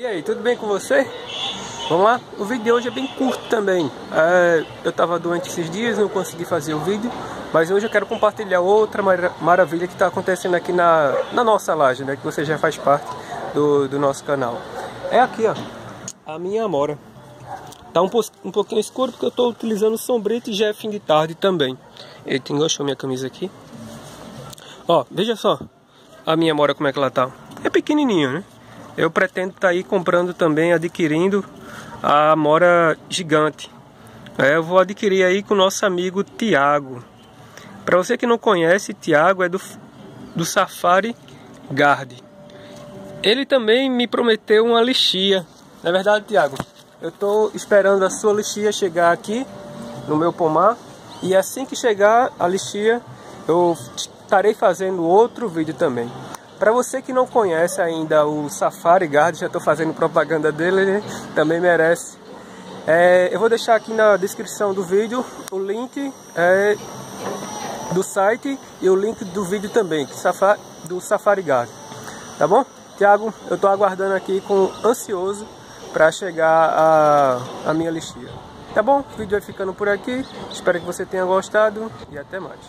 E aí, tudo bem com você? Vamos lá? O vídeo de hoje é bem curto também. É, eu estava doente esses dias, não consegui fazer o vídeo, mas hoje eu quero compartilhar outra mar maravilha que está acontecendo aqui na, na nossa laje, né? Que você já faz parte do, do nosso canal. É aqui, ó, a minha amora. Tá um, um pouquinho escuro porque eu estou utilizando sombrito e já é fim de tarde também. Ele tem gostou minha camisa aqui. Ó, veja só a minha amora como é que ela tá. É pequenininho, né? Eu pretendo estar tá aí comprando também, adquirindo a mora gigante. É, eu vou adquirir aí com o nosso amigo Tiago. Para você que não conhece, Tiago é do, do Safari Guard. Ele também me prometeu uma lixia. Não é verdade, Tiago? Eu estou esperando a sua lixia chegar aqui no meu pomar. E assim que chegar a lixia, eu estarei fazendo outro vídeo também. Para você que não conhece ainda o Safari Guard, já estou fazendo propaganda dele, ele também merece. É, eu vou deixar aqui na descrição do vídeo o link é, do site e o link do vídeo também, do Safari Guard. Tá bom? Tiago, eu estou aguardando aqui com ansioso para chegar a, a minha lixia. Tá bom? O vídeo vai ficando por aqui. Espero que você tenha gostado e até mais.